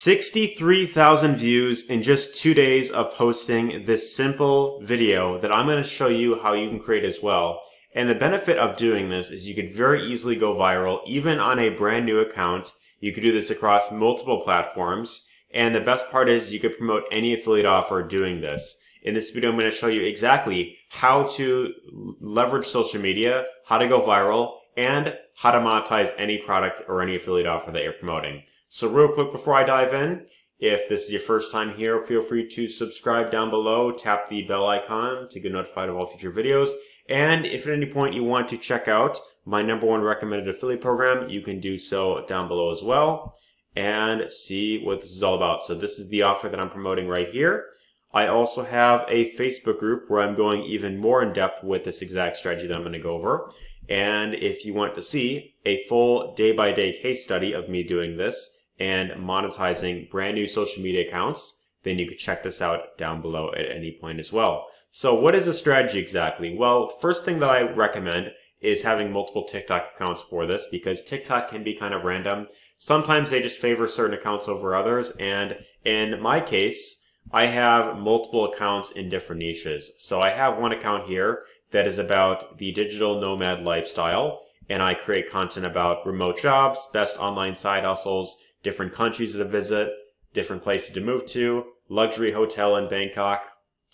63,000 views in just two days of posting this simple video that I'm going to show you how you can create as well. And the benefit of doing this is you could very easily go viral even on a brand new account. You could do this across multiple platforms. And the best part is you could promote any affiliate offer doing this. In this video, I'm going to show you exactly how to leverage social media, how to go viral, and how to monetize any product or any affiliate offer that you're promoting. So real quick before I dive in, if this is your first time here, feel free to subscribe down below, tap the bell icon to get notified of all future videos. And if at any point you want to check out my number one recommended affiliate program, you can do so down below as well and see what this is all about. So this is the offer that I'm promoting right here. I also have a Facebook group where I'm going even more in depth with this exact strategy that I'm going to go over. And if you want to see a full day by day case study of me doing this, and monetizing brand new social media accounts, then you could check this out down below at any point as well. So what is a strategy exactly? Well, first thing that I recommend is having multiple TikTok accounts for this because TikTok can be kind of random. Sometimes they just favor certain accounts over others. And in my case, I have multiple accounts in different niches. So I have one account here that is about the digital nomad lifestyle. And I create content about remote jobs, best online side hustles, different countries to visit, different places to move to, luxury hotel in Bangkok,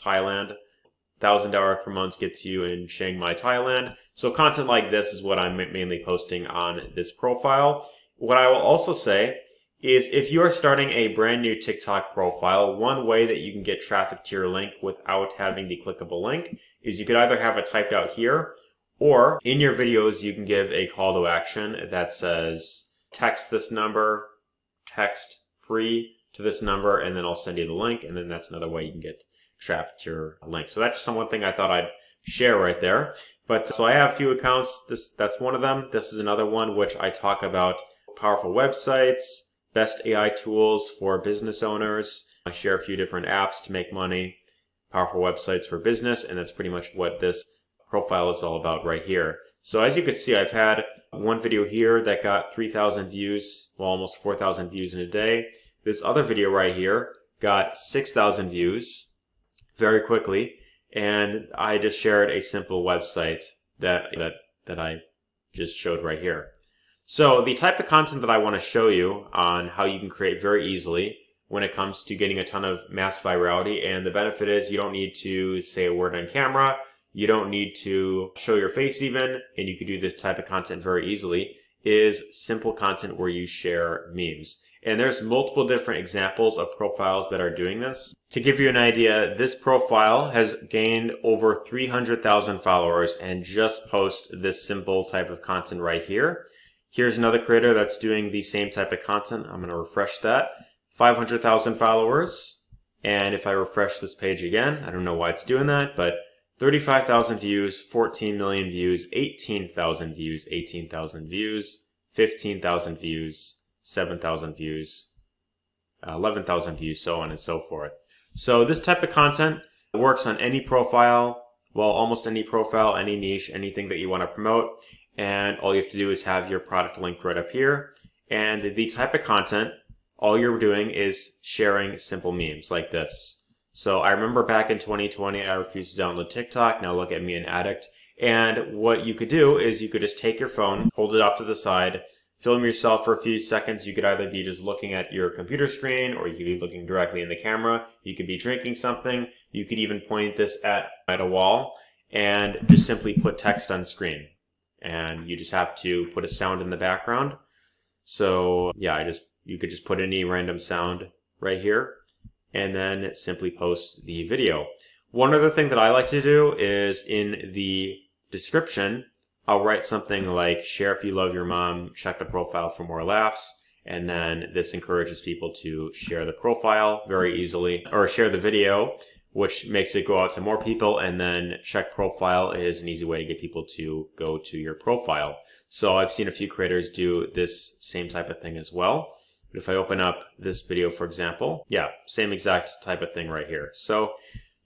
Thailand. $1,000 per month gets you in Chiang Mai, Thailand. So content like this is what I'm mainly posting on this profile. What I will also say is if you are starting a brand new TikTok profile, one way that you can get traffic to your link without having the clickable link is you could either have it typed out here or in your videos, you can give a call to action that says, text this number, text free to this number and then I'll send you the link and then that's another way you can get traffic to your link. So that's just one thing I thought I'd share right there. But so I have a few accounts. This that's one of them. This is another one which I talk about powerful websites, best AI tools for business owners. I share a few different apps to make money, powerful websites for business, and that's pretty much what this profile is all about right here. So as you can see, I've had one video here that got 3,000 views, well, almost 4,000 views in a day. This other video right here got 6,000 views very quickly. And I just shared a simple website that, that, that I just showed right here. So the type of content that I want to show you on how you can create very easily when it comes to getting a ton of mass virality. And the benefit is you don't need to say a word on camera. You don't need to show your face even, and you can do this type of content very easily, is simple content where you share memes. And there's multiple different examples of profiles that are doing this. To give you an idea, this profile has gained over 300,000 followers and just post this simple type of content right here. Here's another creator that's doing the same type of content. I'm going to refresh that. 500,000 followers. And if I refresh this page again, I don't know why it's doing that, but 35,000 views, 14 million views, 18,000 views, 18,000 views, 15,000 views, 7,000 views, uh, 11,000 views, so on and so forth. So this type of content works on any profile, well, almost any profile, any niche, anything that you want to promote. And all you have to do is have your product link right up here. And the type of content, all you're doing is sharing simple memes like this. So I remember back in 2020, I refused to download TikTok. Now look at me, an addict. And what you could do is you could just take your phone, hold it off to the side, film yourself for a few seconds. You could either be just looking at your computer screen or you could be looking directly in the camera. You could be drinking something. You could even point this at, at a wall and just simply put text on screen. And you just have to put a sound in the background. So yeah, I just, you could just put any random sound right here and then simply post the video. One other thing that I like to do is in the description, I'll write something like share if you love your mom, check the profile for more laughs. And then this encourages people to share the profile very easily or share the video, which makes it go out to more people. And then check profile is an easy way to get people to go to your profile. So I've seen a few creators do this same type of thing as well. But if I open up this video, for example, yeah, same exact type of thing right here. So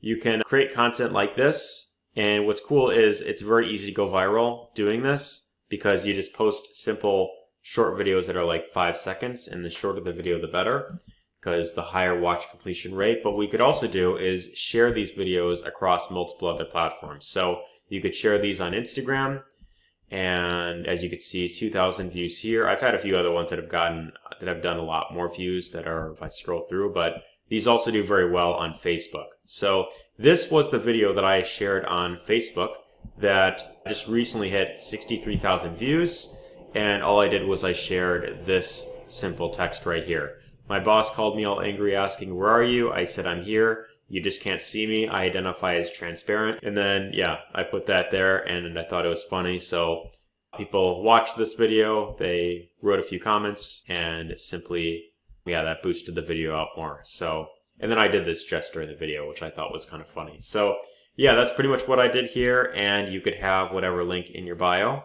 you can create content like this. And what's cool is it's very easy to go viral doing this because you just post simple short videos that are like five seconds and the shorter the video, the better. Because the higher watch completion rate. But we could also do is share these videos across multiple other platforms. So you could share these on Instagram. And as you can see, 2000 views here. I've had a few other ones that have gotten, that have done a lot more views that are, if I scroll through, but these also do very well on Facebook. So this was the video that I shared on Facebook that just recently hit 63,000 views. And all I did was I shared this simple text right here. My boss called me all angry asking, where are you? I said, I'm here. You just can't see me. I identify as transparent. And then, yeah, I put that there and I thought it was funny. So people watched this video. They wrote a few comments and simply, yeah, that boosted the video out more. So, and then I did this just during the video, which I thought was kind of funny. So yeah, that's pretty much what I did here. And you could have whatever link in your bio.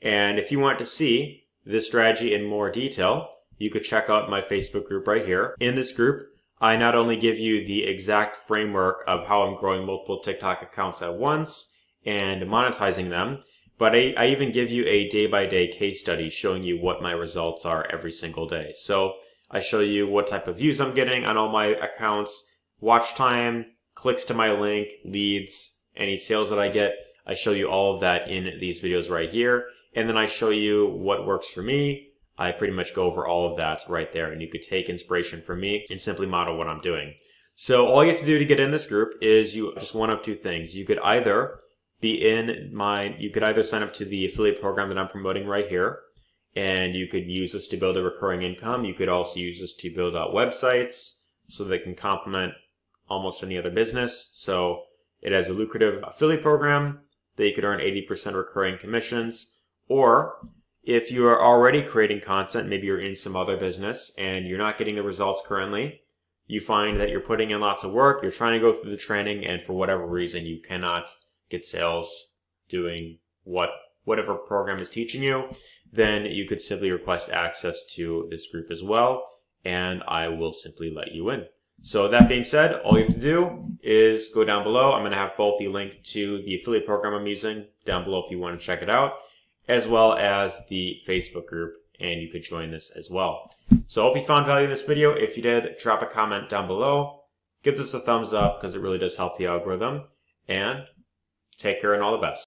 And if you want to see this strategy in more detail, you could check out my Facebook group right here. In this group, I not only give you the exact framework of how I'm growing multiple TikTok accounts at once and monetizing them, but I, I even give you a day by day case study showing you what my results are every single day. So I show you what type of views I'm getting on all my accounts, watch time, clicks to my link, leads, any sales that I get. I show you all of that in these videos right here. And then I show you what works for me, I pretty much go over all of that right there. And you could take inspiration from me and simply model what I'm doing. So all you have to do to get in this group is you just one of two things. You could either be in my, you could either sign up to the affiliate program that I'm promoting right here. And you could use this to build a recurring income. You could also use this to build out websites so they can complement almost any other business. So it has a lucrative affiliate program that you could earn 80% recurring commissions. Or if you are already creating content, maybe you're in some other business and you're not getting the results currently, you find that you're putting in lots of work, you're trying to go through the training, and for whatever reason, you cannot get sales doing what whatever program is teaching you, then you could simply request access to this group as well, and I will simply let you in. So that being said, all you have to do is go down below. I'm going to have both the link to the affiliate program I'm using down below if you want to check it out as well as the Facebook group, and you could join this as well. So I hope you found value in this video. If you did, drop a comment down below. Give this a thumbs up because it really does help the algorithm. And take care and all the best.